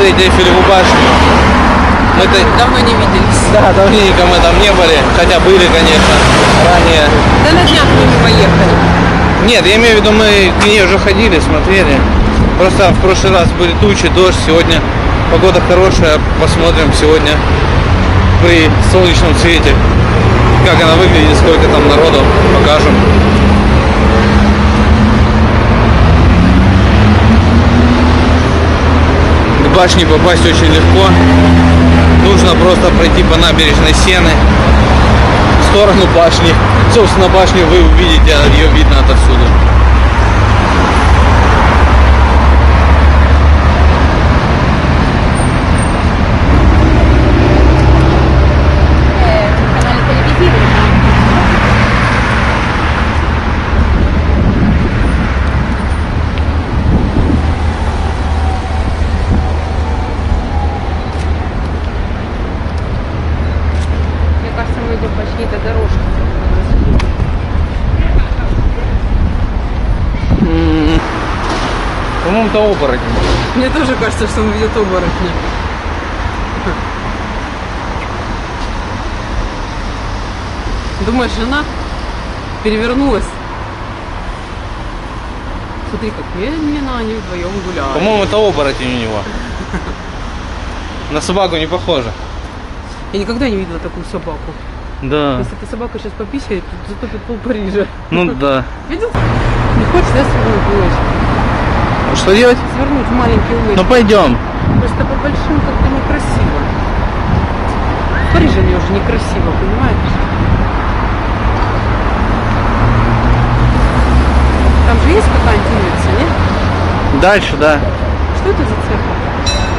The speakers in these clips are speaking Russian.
Идем смотреть Эйфелеву башню. Мы-то... Давно не виделись. Да, давненько мы там не были, хотя были, конечно, ранее. Да на днях мы мимо ехали. Нет, я имею в виду, мы к ней уже ходили, смотрели. Просто в прошлый раз были тучи, дождь, сегодня погода хорошая, посмотрим сегодня при солнечном свете, как она выглядит, сколько там народу, покажем. К башне попасть очень легко. Нужно просто пройти по набережной Сены в сторону башни. Собственно, башню вы увидите, ее видно отсюда. Кажется, мы идем по чьей-то дорожке. По-моему, это оборотень. Мне тоже кажется, что он видит оборотня. Думаешь, жена перевернулась? Смотри, как медленно они вдвоем гуляют. По-моему, это оборотень у него. На собаку не похоже. Я никогда не видела такую собаку. Да. Если эта собака сейчас пописает, тут затопит пол Парижа. Ну да. Видел? Не хочешь, да, свернуть в улочку? Что делать? Свернуть в маленький улочку. Ну пойдем. Просто по большим как-то некрасиво. В Париже мне уже некрасиво, понимаешь? Там же есть какая-нибудь улица, нет? Дальше, да. Что это за церковь?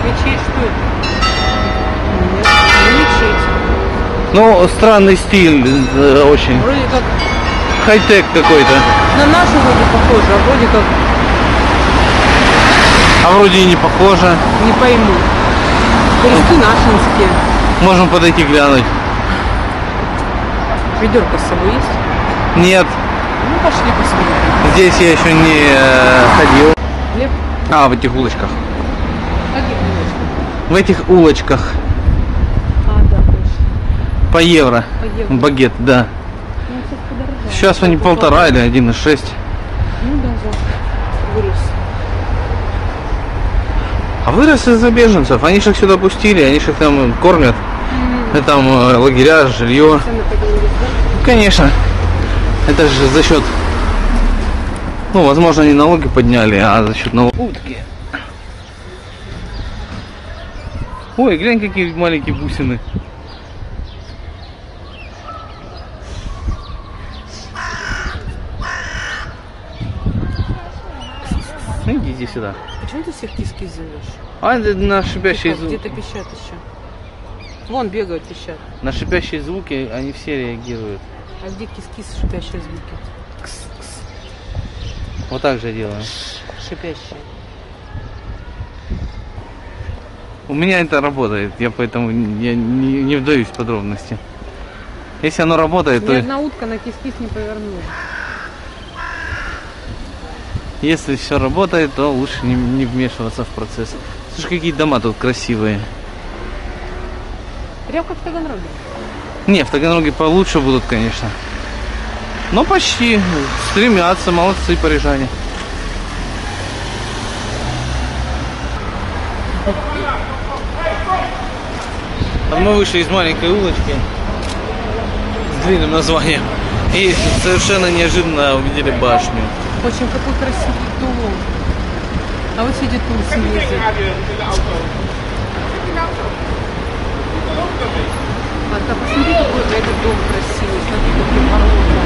Мечеть, что это? Ну, странный стиль э, очень. Вроде как Хай-тек какой-то. на нашу вроде похоже, а вроде как А вроде и не похоже. не пойму. Кресты нашинские. Можем подойти глянуть. Ведерко с собой есть? Нет, Ну, пошли посмотрим. здесь я еще не э, ходил. Хлеб? А, в этих улочках. Каких улочках? В этих улочках. По евро. По евро. Багет, да. Ну, сейчас. Сейчас они полтора или 1,6. Ну да, да. Вырос. А вырос из-за беженцев. Они же их сюда пустили, они же их там кормят. И там э, лагеря, жилье. Конечно. Это же за счет... Ну, возможно, не налоги подняли, а за счет налогов. Утки. Ой, глянь, какие маленькие бусины. Ну, Идите сюда. Почему ты всех киски зовешь? А, это на шипящие звуки. Где-то пищат еще. Вон бегают, пищат. На шипящие звуки они все реагируют. А где кис-кис шипящие звуки? Вот так же делаем. Шипящие. У меня это работает, я поэтому я не, не вдаюсь в подробности. Если оно работает, Ни то одна утка на кис-кис не повернула. Если все работает, то лучше не, не вмешиваться в процесс. Слушай, какие дома тут красивые. Прям как в Таганроге. Не, в Таганроге получше будут, конечно. Но почти. Стремятся, молодцы парижане. А мы вышли из маленькой улочки с длинным названием. И совершенно неожиданно увидели башню. Очень какой красивый дом. А вот сидит тут снизу. Марта, посмотри, какой этот дом красивый. Смотри, какие ворота.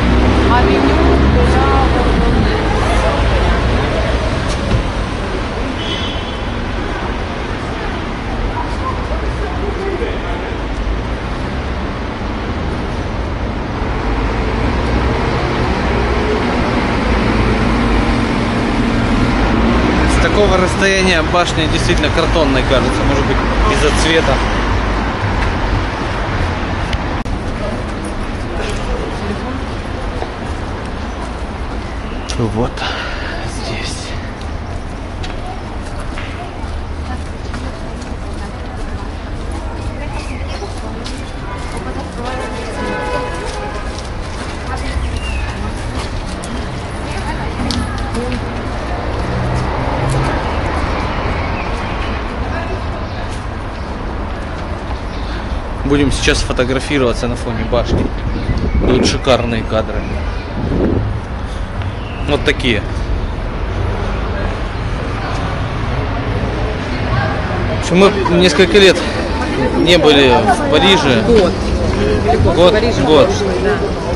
Авеню Ля С такого расстояния башня действительно картонной кажется, может быть, из-за цвета. Вот Будем сейчас фотографироваться на фоне башни. Будут шикарные кадры. Вот такие. Мы несколько лет не были в Париже. Год. Год, год.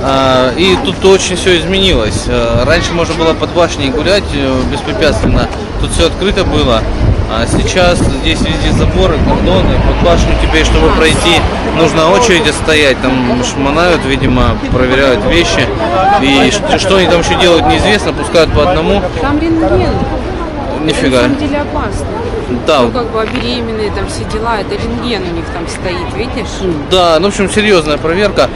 А, и тут очень все изменилось. А, Раньше можно было под башней гулять э, беспрепятственно. Тут все открыто было. А сейчас здесь везде заборы, кордоны. Под башню теперь, чтобы пройти, нужно очередь стоять. Там шмонают, видимо, проверяют вещи. И что, что они там еще делают, неизвестно. Пускают по одному. Там рентген. Нифига. На самом деле опасно. Да, Ну, как бы а беременные там все дела, это рентген у них там стоит, видишь? Да, ну, в общем, серьезная проверка.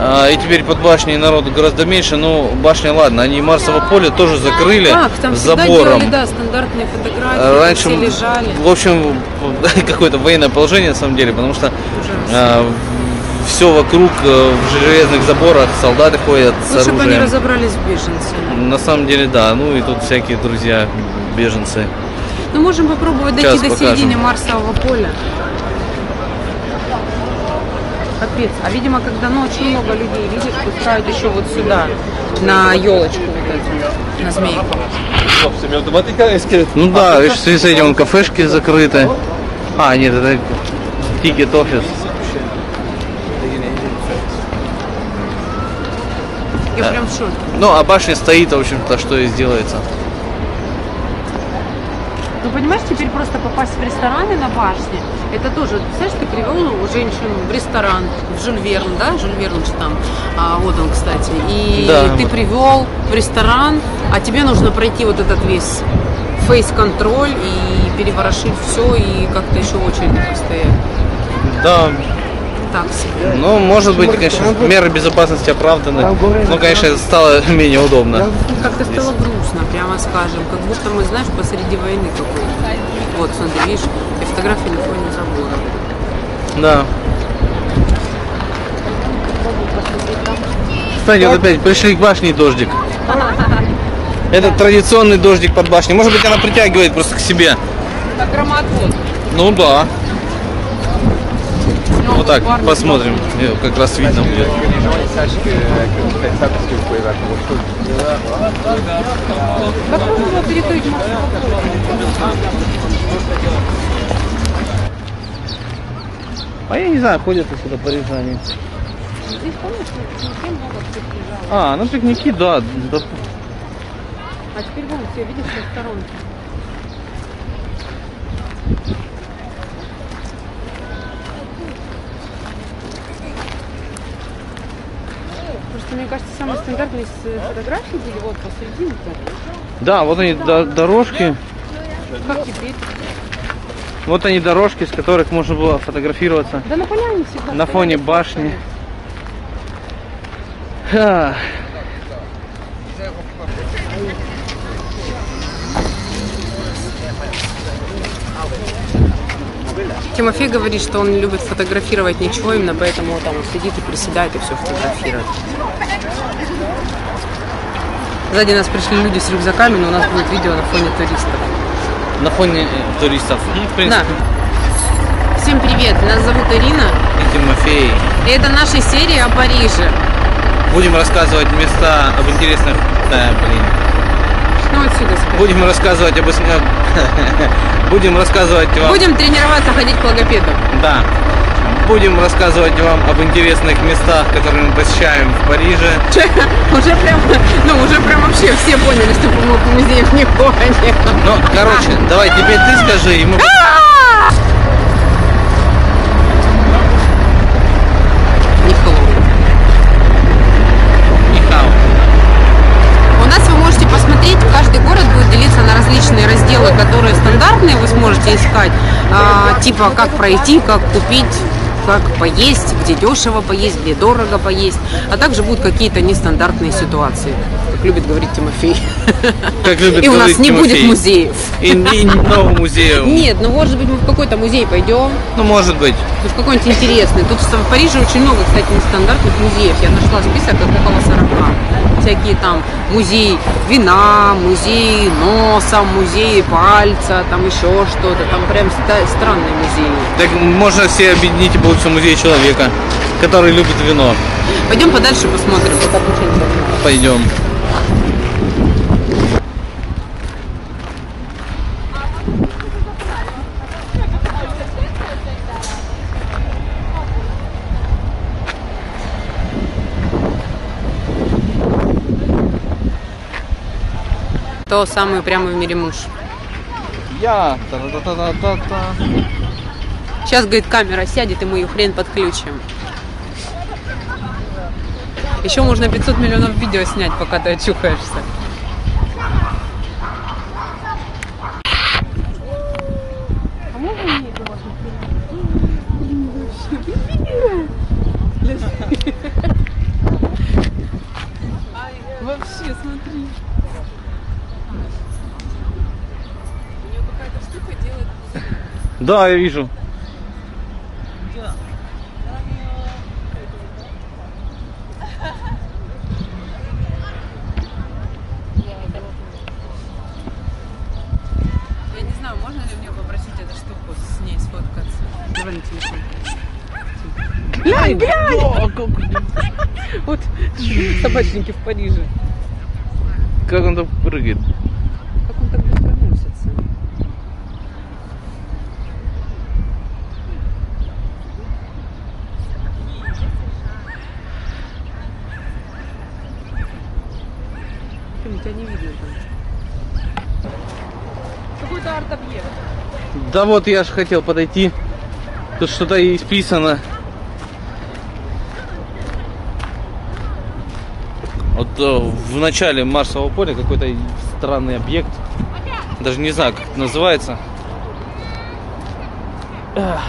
А, И теперь под башней народу гораздо меньше, но башня, ладно, они Марсово поле тоже закрыли Так, там забором. делали, да, стандартные фотографии, А, Раньше, все лежали. в общем, какое-то военное положение на самом деле, потому что все вокруг э, в железных заборах солдаты ходят с Лучше бы они оружием. разобрались с беженцами. На самом деле, да, ну и тут всякие друзья беженцы. Ну, можем попробовать дойти Сейчас до покажем. середины Марсового поля. Капец. А видимо, когда ну, очень много людей, видишь, пускают еще вот сюда, на елочку вот эту, на змейку. Ну да, и в связи с этим кафешки закрыты. А, нет, это тикет офис. Я прям в шоке. Ну, а башня стоит, в общем-то, что и сделается. Ну, понимаешь, теперь просто попасть в рестораны на башне, это тоже, знаешь, ты привел женщину в ресторан, в Жюль Верн, да, Жюль Верн же там, а, вот он, кстати, и Да. ты привел в ресторан, а тебе нужно пройти вот этот весь фейс-контроль и переворошить все, и как-то еще в очереди постоять. Да, Так себе. ну, может быть, конечно, меры безопасности оправданы. Ну, конечно, стало менее удобно. Как-то стало грустно, прямо скажем, как будто мы, знаешь, посреди войны какой-то. Вот, смотри, видишь, и фотографии на фоне забора. Да. Кстати, вот опять пришли к башне дождик. Это традиционный дождик под башней. Может быть, она притягивает просто к себе. Как громоотвод. Ну да. Вот так, посмотрим. Э, Как раз видно будет. А я не знаю, ходят ли сюда парижане. Здесь, помнишь, совсем много всех лежало. А, ну пикники, да. да. А теперь вон все, видишь, со сторонки. Просто, мне кажется, самые стандартные с- фотографии были вот посерединке. Да, вот они до- дорожки. Как теперь? Вот они дорожки, с которых можно было фотографироваться. Да на поляне всегда. На фоне башни. Ха. Тимофей говорит, что он не любит фотографировать ничего, именно поэтому вот там он сидит и приседает и все фотографирует. Сзади нас пришли люди с рюкзаками, но у нас будет видео на фоне туристов. На фоне э, туристов. Ну, в Да. принципе, Всем привет, нас зовут Ирина, и Тимофей. и это наша серия о Париже. Будем рассказывать места об интересных... Да, блин. Ну, отсюда скажи. Будем рассказывать об... Будем рассказывать вам... Будем тренироваться ходить к логопеду. Да. Будем рассказывать вам об интересных местах, которые мы посещаем в Париже. Уже прям, ну, уже прям вообще все поняли, что мы по музеям не ходим. Ну, короче, давай теперь ты скажи, и мы... Не Хэллоуин. Нихао. У нас вы можете посмотреть, каждый город будет делиться на различные разделы, которые стандартные вы сможете искать, а, типа как пройти, как купить, как поесть, где дешево поесть, где дорого поесть, а также будут какие-то нестандартные ситуации, как любит говорить Тимофей. Как любит И у нас не будет Тимофей. музеев. И, и нового музея. Нет, ну может быть мы в какой-то музей пойдем, Ну, может быть. ну, в какой-нибудь интересный. Тут в Париже очень много, кстати, нестандартных музеев. Я нашла список около 40. Всякие там музей вина, музей носа, музей пальца, там еще что-то. Там прям странные музеи. Так можно все объединить и в музее человека, который любит вино. Пойдем подальше посмотрим. Пойдем. То самый прямо в мире муж. Я. Та-та-та-та-та-та. Сейчас, говорит, камера сядет, и мы ее хрен подключим. Еще можно 500 миллионов видео снять, пока ты очухаешься. Вообще, смотри. Да, я вижу. Я не знаю, можно ли мне попросить эту штуку с ней сфоткаться? Давай на телефон. Глянь, глянь! Вот собачники в Париже. Как он там прыгает? Как он так быстро носится? Блин, тебя не видно там. Какой-то арт-объект. Да вот я же хотел подойти. Тут что-то исписано. Вот э, в начале Марсового поля какой-то странный объект. Даже не знаю, как это называется.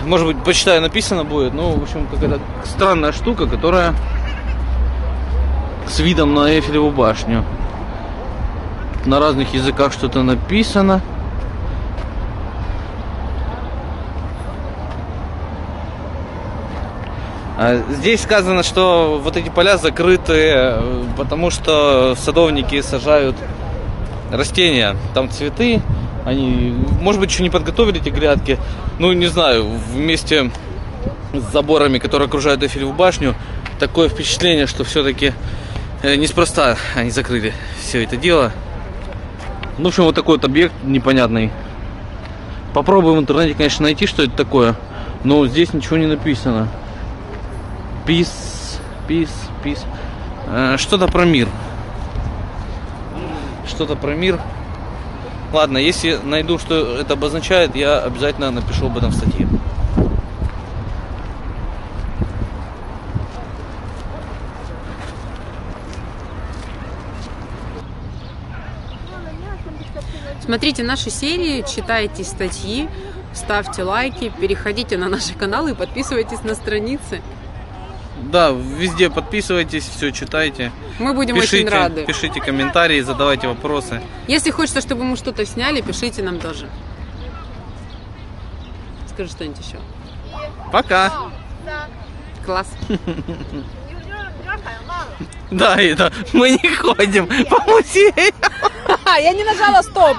Может быть, почитаю, написано будет. Ну, в общем, какая-то странная штука, которая с видом на Эйфелеву башню. На разных языках что-то написано. Здесь сказано, что вот эти поля закрыты, э, потому что садовники сажают растения, там цветы, они, может быть, еще не подготовили эти грядки, ну, не знаю, вместе с заборами, которые окружают Эйфелеву башню, такое впечатление, что все-таки неспроста они закрыли все это дело. Ну, в общем, вот такой вот объект непонятный. Попробуем в интернете, конечно, найти, что это такое, но здесь ничего не написано. Пис, пис, пис. Э, Что-то про мир. Что-то про мир. Ладно, если найду, что это обозначает, я обязательно напишу об этом в статье. Смотрите наши серии, читайте статьи, ставьте лайки, переходите на наши каналы и подписывайтесь на страницы. Да, везде подписывайтесь, все читайте. Мы будем пишите, очень рады. пишите комментарии, задавайте вопросы. Если хочется, чтобы мы что-то сняли, пишите нам тоже. Скажи что-нибудь еще. Пока. Класс. Да, это мы не ходим по музею. Я не нажала стоп.